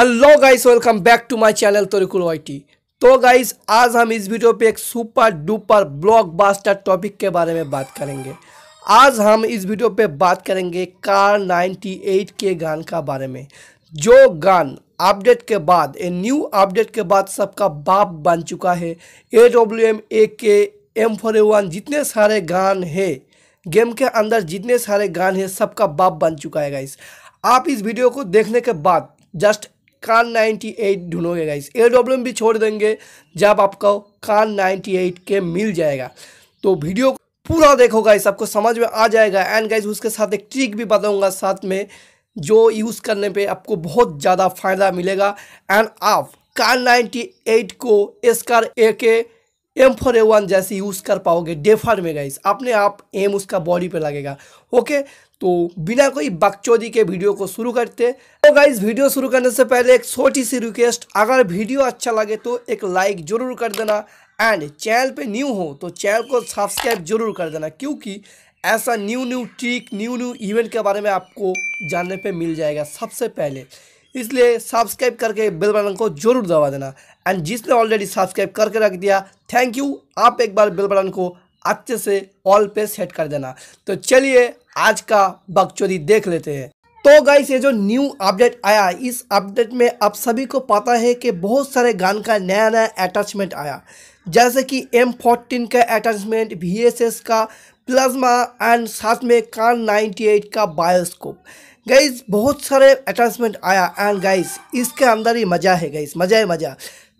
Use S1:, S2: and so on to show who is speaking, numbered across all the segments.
S1: Hello guys welcome back to my channel Toriqul YT तो guys आज हम इस वीडियो पे एक सुपर डुपर ब्लॉकबस्टर टॉपिक के बारे में बात करेंगे। आज हम इस वीडियो पे बात करेंगे कार 98 के गान का बारे में। जो गान अपडेट के बाद ए न्यू अपडेट के बाद सबका बाप बन चुका है। A W M A K M four one जितने सारे गान है गेम के अंदर जितने सारे गान है, सबका बाप बन चुका है गाइस आप इस वीडियो को देखने के बाद जस्ट कान 98 ढूंढोगे गाइस ए डब्ल्यू भी छोड़ देंगे, जब आपको कान 98 के मिल जाएगा। तो वीडियो पूरा देखो गाइस आपको समझ में आ जाएगा। एंड गाइस उसके साथ एक ट्रिक भी बताऊँगा साथ में, जो यूज़ करने पे आपको बहुत ज़्यादा फ़ायदा मिलेगा। एंड आप कान 98 को SCAR A K M four A one जैसे यूज़ कर पाओगे डेफर में गाइस अपने आप एम उसका बॉडी पे लगेगा। ओके तो बिना कोई बकचोदी के वीडियो को शुरू करते तो गाइस वीडियो शुरू करने से पहले एक छोटी सी रिक्वेस्ट अगर वीडियो अच्छा लगे तो एक लाइक ज़रूर कर देना। एंड चैनल पे न्यू हो तो चैनल को सब्सक्राइब ज़रूर कर देना। क्योंकि ऐसा new new trick new new event के बारे में आपको जानने पे मिल जाएगा सबसे पहले। इसलिए सब्सक्राइब करके बेल बटन को ज़रूर दबा देना। एंड जिसने ऑलरेडी सब्सक्राइब करके रख दिया थैंक यू आप एक बार बेल बटन को अच्छे से ऑल पे सेट कर देना। तो चलिए, आज का बकचोदी देख लेते हैं। तो गाइस ये जो न्यू अपडेट आया, इस अपडेट में आप सभी को पता है कि बहुत सारे गान का नया नया अटैचमेंट आया। जैसे कि एम फोर्टीन का अटैचमेंट वी एस एस का प्लाज्मा एंड साथ में कान 98 का बायोस्कोप गाइस बहुत सारे अटैचमेंट आया। एंड गाइस इसके अंदर ही मज़ा है गाइस मज़ा है, मज़ा।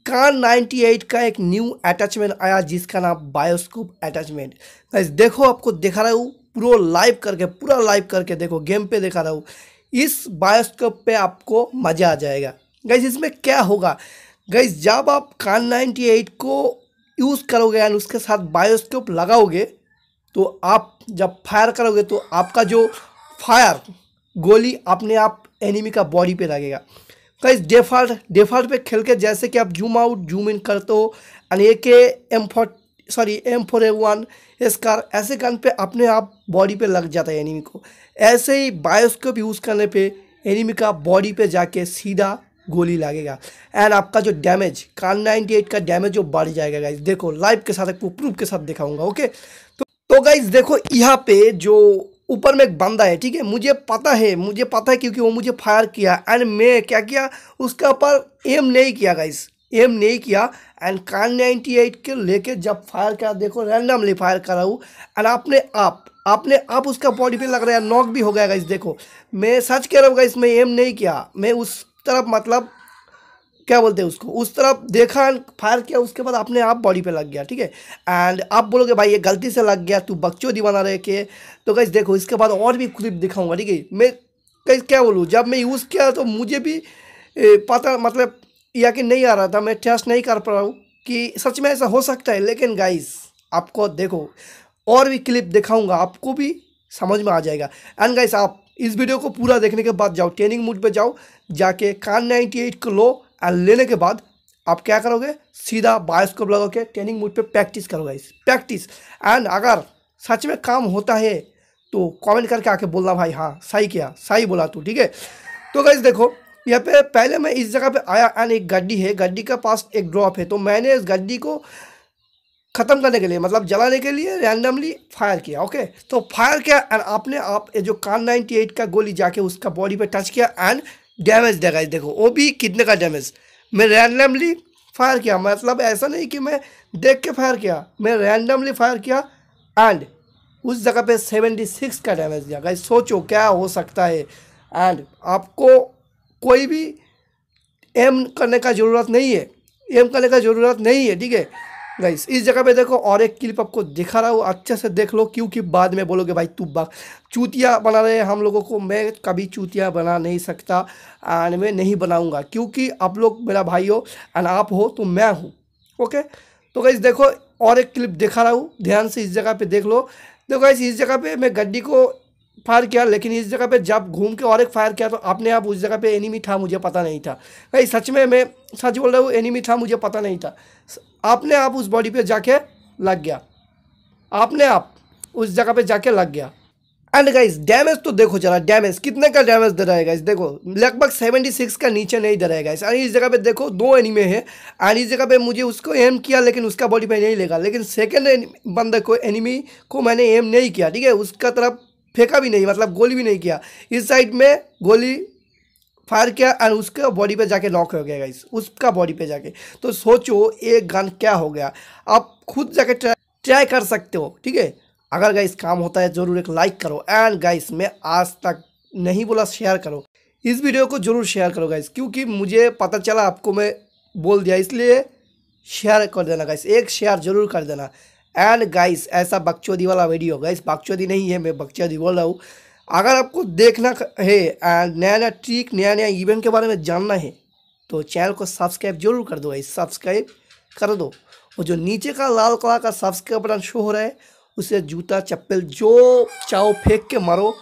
S1: कान 98 का एक न्यू अटैचमेंट आया, जिसका नाम बायोस्कोप अटैचमेंट गाइस देखो, आपको दिखा रहा हूँ, पूरा लाइव करके, पूरा लाइव करके देखो गेम पे दिखा रहा हूँ। इस बायोस्कोप पे आपको मज़ा आ जाएगा। गाइस इसमें क्या होगा? गाइस जब आप कान 98 को यूज़ करोगे एंड उसके साथ बायोस्कोप लगाओगे तो आप जब फायर करोगे तो आपका जो फायर गोली अपने आप एनिमी का बॉडी पे लगेगा। गाइस डिफ़ॉल्ट डिफ़ॉल्ट पे खेल के जैसे कि आप जूम आउट जूम इन करते हो and A K M four sorry M four A one Kar ऐसे गन पे अपने आप बॉडी पे लग जाता है एनिमी को। ऐसे ही बायोस्कोप यूज़ करने पे एनिमी का बॉडी पे जाके सीधा गोली लगेगा। एंड आपका जो डैमेज कान नाइन्टी एट का डैमेज जो बढ़ जाएगा गाइज़ देखो लाइव के साथ प्रूफ के साथ दिखाऊँगा ओके तो तो गाइज़ देखो, यहाँ पे जो ऊपर में एक बंदा है, ठीक है? मुझे पता है, मुझे पता है क्योंकि वो मुझे फायर किया एंड मैं क्या किया? उसके ऊपर एम नहीं किया गाइस एम नहीं किया एंड कान नाइन्टी एट के लेके जब फायर किया देखो रैंडमली फायर करा हूँ एंड अपने आप अपने आप उसका बॉडी पे लग रहा है नॉक भी हो गया गाइस देखो. मैं सच कह रहा हूँ गाइस मैं एम नहीं किया. मैं उस तरफ़ मतलब क्या बोलते हैं उसको? उस तरफ़ देखा एंड फायर किया, उसके बाद अपने आप बॉडी पे लग गया, ठीक है? एंड आप बोलोगे, भाई, ये गलती से लग गया, तू बकचोदी बना रहे के। तो कैसे देखो, इसके बाद और भी क्लिप दिखाऊँगा, ठीक है? मैं कैसे क्या बोलूँ? जब मैं यूज़ किया तो मुझे भी पता मतलब यकीन नहीं आ रहा था, मैं ट्रस्ट नहीं कर पा रहा हूँ कि सच में ऐसा हो सकता है। लेकिन गाइस आपको देखो, और भी क्लिप दिखाऊँगा, आपको भी समझ में आ जाएगा। एंड गाइस आप इस वीडियो को पूरा देखने के बाद जाओ ट्रेनिंग मूड पे जाओ, जाके कान 98 को लो एंड लेने के बाद आप क्या करोगे? सीधा बायोस्कोप लगा के ट्रेनिंग मूड पे प्रैक्टिस करोगे इस प्रैक्टिस एंड अगर सच में काम होता है तो कमेंट करके आके बोलना भाई हाँ सही किया, सही बोला तू, ठीक है? तो गाइज़ देखो, यहाँ पे पहले मैं इस जगह पे आया एंड एक गड्डी है, गड्डी के पास एक ड्रॉप है। तो मैंने इस गड्डी को ख़त्म करने के लिए मतलब जलाने के लिए रैंडमली फायर किया ओके तो फायर किया एंड आपने आप जो कान 98 का गोली जाके उसका बॉडी पे टच किया एंड डैमेज देगा देखो, वो भी कितने का डैमेज मैं रैंडमली फायर किया। मतलब ऐसा नहीं कि मैं देख के फायर किया। मैं रैंडमली फायर किया एंड उस जगह पे सेवेंटी सिक्स का डैमेज दिया। गाइस सोचो क्या हो सकता है। एंड आपको कोई भी एम करने का ज़रूरत नहीं है। एम करने का ज़रूरत नहीं है, ठीक है? गाइस इस जगह पे देखो, और एक क्लिप आपको दिखा रहा हूँ। अच्छे से देख लो, क्योंकि बाद में बोलोगे, भाई, तू बा चूतिया बना रहे हैं हम लोगों को। मैं कभी चूतिया बना नहीं सकता एंड मैं नहीं बनाऊँगा, क्योंकि आप लोग मेरा भाई हो एंड आप हो तो मैं हूँ। ओके तो गाइस देखो, और एक क्लिप दिखा रहा हूँ। ध्यान से इस जगह पर देख लो। देखो गाइस इस जगह पर मैं गड्डी को फायर किया, लेकिन इस जगह पे जब घूम के और एक फायर किया तो आपने आप उस जगह पे एनिमी था, मुझे पता नहीं था। भाई सच में मैं, सच बोल रहा हूँ एनिमी था, मुझे पता नहीं था। अपने आप उस बॉडी पे जाके लग गया। अपने आप उस जगह पे जाके लग गया। एंड गाइस डैमेज तो देखो जरा डैमेज कितने का डैमेज दे रहा है गाइस देखो, लगभग 76 का नीचे नहीं दे रहा है गाइस इस जगह पे देखो, दो एनिमे है। एंड इस जगह पे मुझे उसको एम किया, लेकिन उसका बॉडी पे नहीं लेगा। लेकिन सेकेंड बंदे को एनिमी को मैंने एम नहीं किया, ठीक है? उसका तरफ़ फेंका भी नहीं मतलब गोली भी नहीं किया। इस साइड में गोली फायर किया एंड उसके बॉडी पे जाके लॉक हो गया गाइस उसका बॉडी पे जाके। तो सोचो, एक गन क्या हो गया। आप खुद जाके ट्राई ट्राई कर सकते हो, ठीक है? अगर गाइस काम होता है, ज़रूर एक लाइक करो। एंड गाइस मैं आज तक नहीं बोला शेयर करो। इस वीडियो को ज़रूर शेयर करो गाइस क्योंकि मुझे पता चला, आपको मैं बोल दिया, इसलिए शेयर कर देना गाइस एक शेयर ज़रूर कर देना। एंड गाइस ऐसा बकचोदी वाला वीडियो गाइस बकचोदी नहीं है, मैं बकचोदी बोल रहा हूँ। अगर आपको देखना है नया नया ट्रिक नया नया इवेंट के बारे में जानना है तो चैनल को सब्सक्राइब ज़रूर कर दो गाइस सब्सक्राइब कर दो। और जो नीचे का लाल कलर का सब्सक्राइब बटन शो हो रहा है, उसे जूता, चप्पल, जो चाहो फेंक के मारो।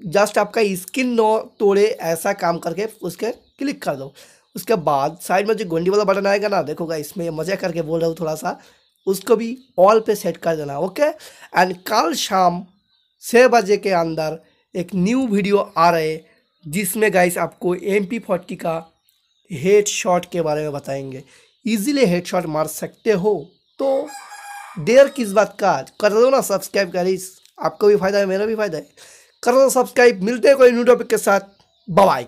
S1: जस्ट आपका स्किन नो तोड़े, ऐसा काम करके उसके क्लिक कर दो। उसके बाद साइड में जो गोंडी वाला बटन आएगा ना देखोगा इसमें मज़ा करके बोल रहा हूँ थोड़ा सा, उसको भी ऑल पे सेट कर देना ओके एंड कल शाम छः बजे के अंदर एक न्यू वीडियो आ रहे जिसमें गाइस आपको एम पी फोर्टी का हेड शॉट के बारे में बताएँगे। इजीली हेड शॉट मार सकते हो तो देर किस बात का? कर दो ना सब्सक्राइब गाइस आपको भी फ़ायदा है, मेरा भी फ़ायदा है। कर दो सब्सक्राइब मिलते हैं कोई न्यू टॉपिक के साथ। बाय